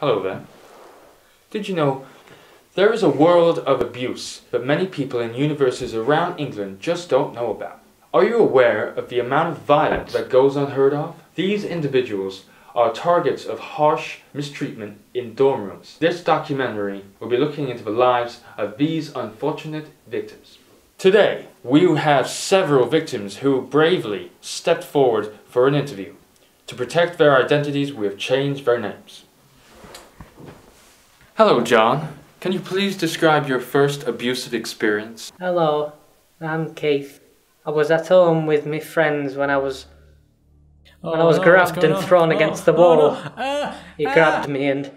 Hello there. Did you know there is a world of abuse that many people in universities around England just don't know about? Are you aware of the amount of violence that goes unheard of? These individuals are targets of harsh mistreatment in dorm rooms. This documentary will be looking into the lives of these unfortunate victims. Today, we have several victims who bravely stepped forward for an interview. To protect their identities, we have changed their names. Hello, John. Can you please describe your first abusive experience? Hello, I'm Keith. I was at home with my friends when I was when I was no, grabbed and on? thrown Oh, against the oh, wall. no. Ah, He ah, grabbed me and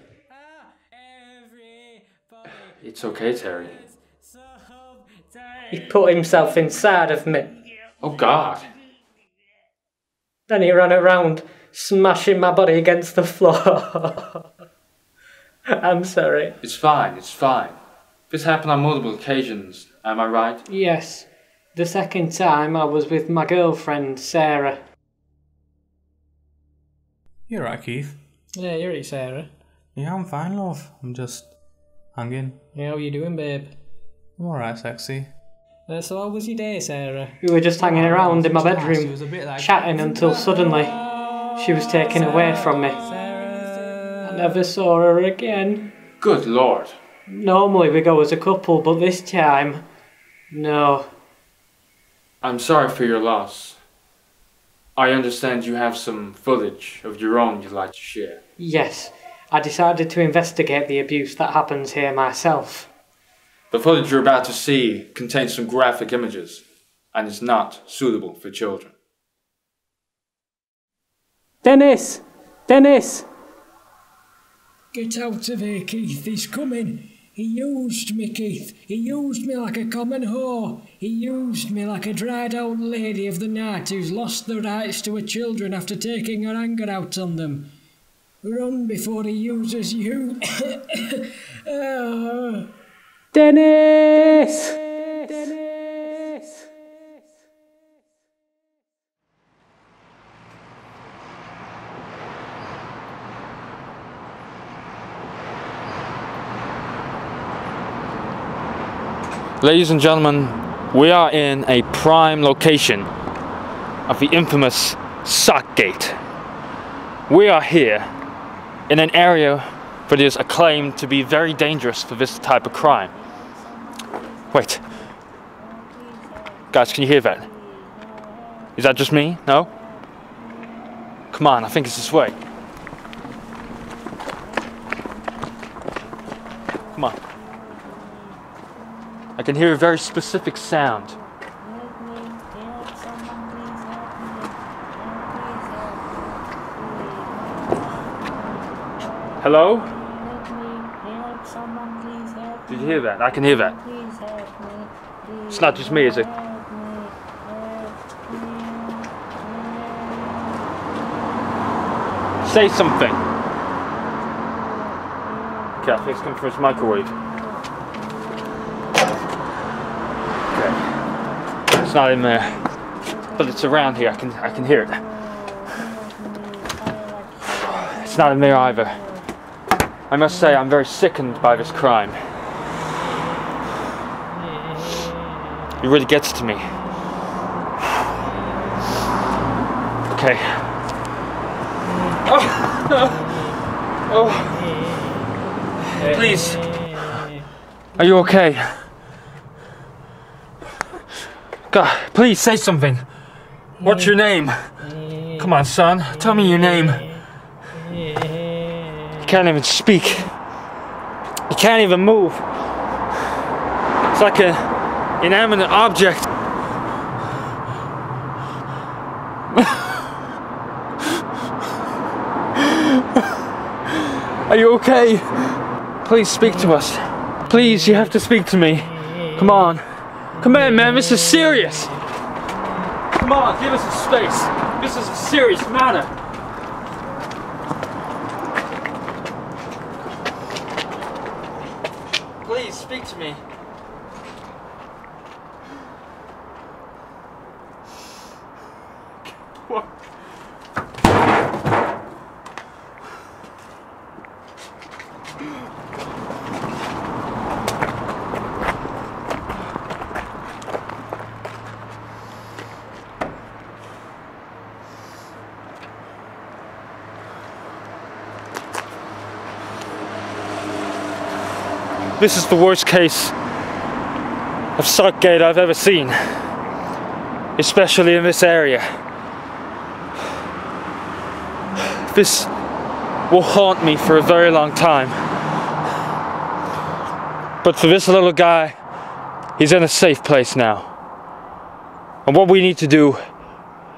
It's okay, Terry. he put himself inside of me. Oh, God. Then he ran around smashing my body against the floor. I'm sorry. It's fine, it's fine. This happened on multiple occasions, am I right? Yes, the second time I was with my girlfriend Sarah. You're right, Keith. Yeah, you're right, Sarah. Yeah, I'm fine, love. I'm just hanging. Yeah, how are you doing, babe? I'm alright, sexy. Uh, so how was your day, Sarah? We were just hanging around in my She bedroom, was a bit like chatting until suddenly she was taken away from me. I never saw her again. Good Lord. Normally we go as a couple, but this time, no. I'm sorry for your loss. I understand you have some footage of your own you'd like to share. Yes, I decided to investigate the abuse that happens here myself. The footage you're about to see contains some graphic images and is not suitable for children. Dennis! Dennis! Get out of here, Keith. He's coming. He used me, Keith. He used me like a common whore. He used me like a dried out lady of the night who's lost the rights to her children after taking her anger out on them. Run before he uses you. Ah. Dennis! Ladies and gentlemen, we are in a prime location of the infamous Sock Gate. We are here in an area that is acclaimed to be very dangerous for this type of crime. Wait. Guys, can you hear that? Is that just me? No? Come on, I think it's this way. Come on. I can hear a very specific sound. Hello? Did you hear that? I can hear that. It's not just me, is it? Say something. Okay, I think it's coming from his microwave. It's not in there. But it's around here. I can I can hear it. It's not in there either. I must say I'm very sickened by this crime. It really gets to me. Okay. Oh. oh. Please. Are you okay? God, please say something. What's your name? Come on, son. Tell me your name. You can't even speak. You can't even move. It's like an inanimate object. Are you okay? Please speak to us. Please, you have to speak to me. Come on. Come in, man. This is serious. Come on, give us a space. This is a serious matter. Please speak to me. What? This is the worst case of Sockgate I've ever seen, especially in this area. This will haunt me for a very long time. But for this little guy, he's in a safe place now. And what we need to do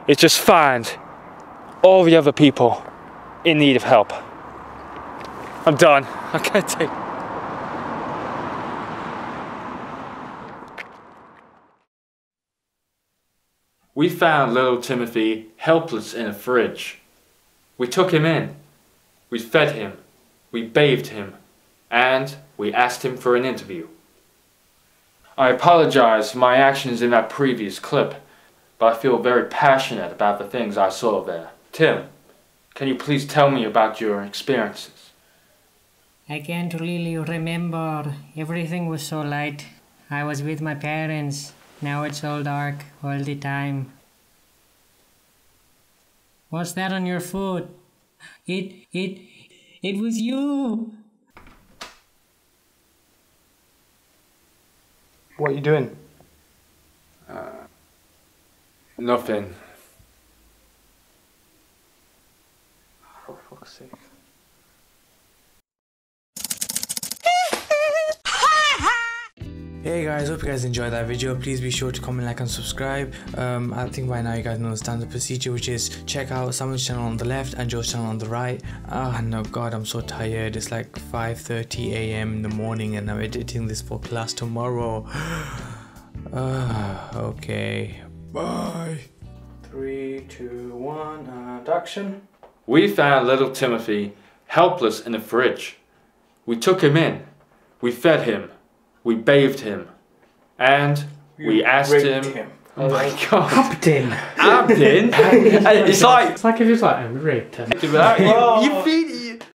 is just find all the other people in need of help. I'm done. I can't take We found little Timothy helpless in a fridge. We took him in. We fed him. We bathed him. And we asked him for an interview. I apologize for my actions in that previous clip, but I feel very passionate about the things I saw there. Tim, can you please tell me about your experiences? I can't really remember. Everything was so light. I was with my parents. Now it's all dark all the time. What's that on your foot? It, it, it was you! What are you doing? Uh, nothing. For fuck's sake. Hey guys, hope you guys enjoyed that video. Please be sure to comment, like, and subscribe. Um, I think by now you guys know the standard procedure, which is check out Samuel's channel on the left and Joe's channel on the right. Ah, no, God, I'm so tired. It's like 5:30 a.m. in the morning, and I'm editing this for class tomorrow. Ah, okay. Bye. Three, two, one, and action. We found little Timothy helpless in a fridge. We took him in. We fed him. We bathed him. And we asked him. Oh my god. Captain! Abdin? it's like. It's like if it's like a raped him. You, you feed,